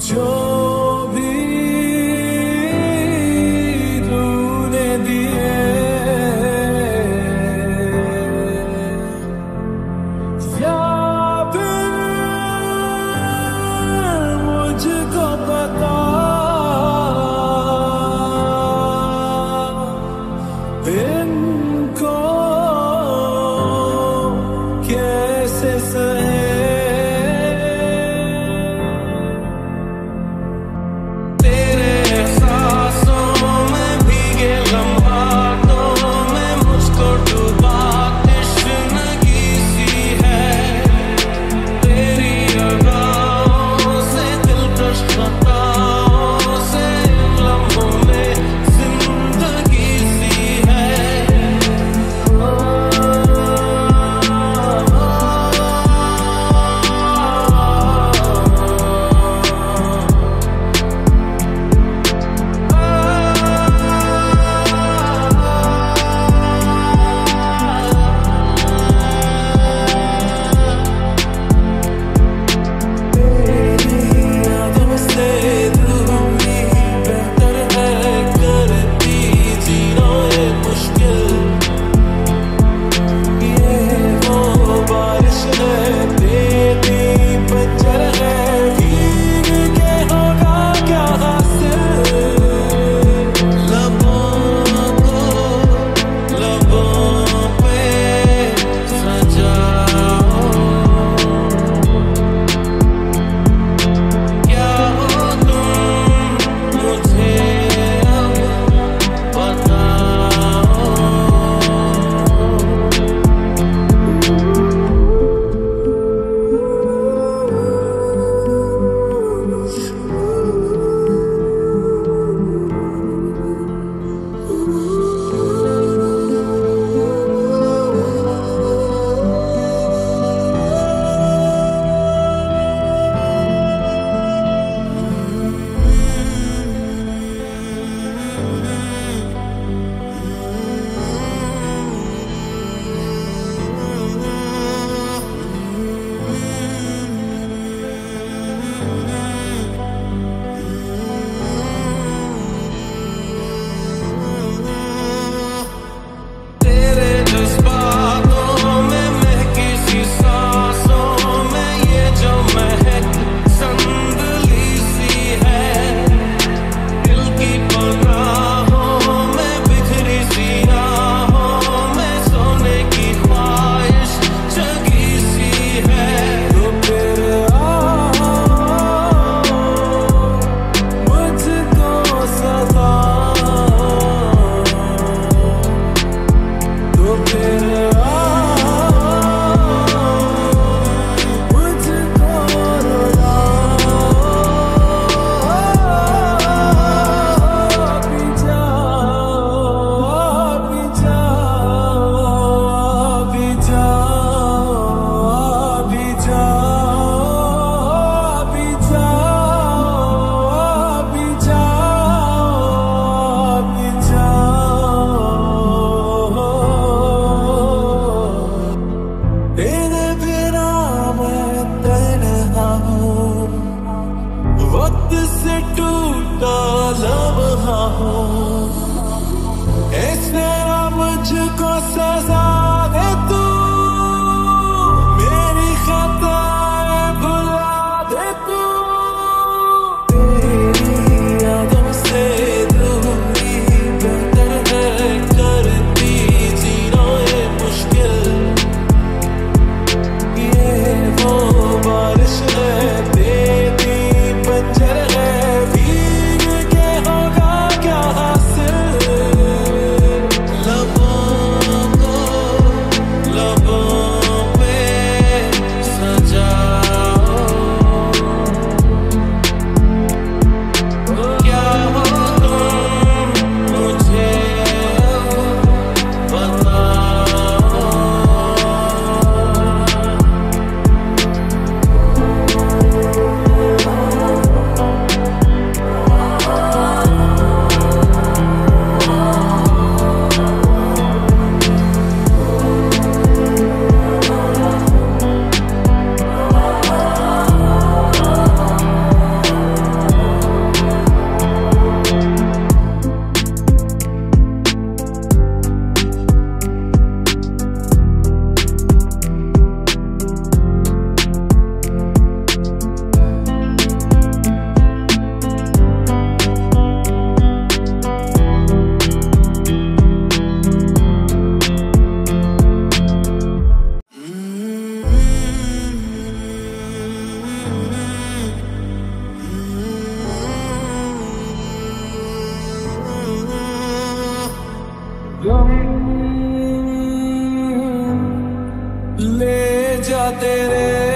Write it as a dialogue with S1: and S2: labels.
S1: Yeah. जाते रे